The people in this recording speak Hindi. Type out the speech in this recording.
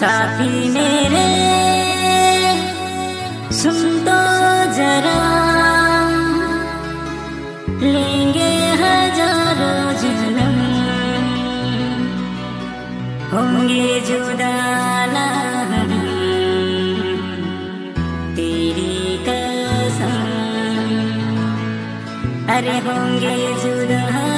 साथी मेरे सुन तो जरा। लेंगे हज़ारों जन्म होंगे जुदा तेरी कसम। अरे होंगे जुदा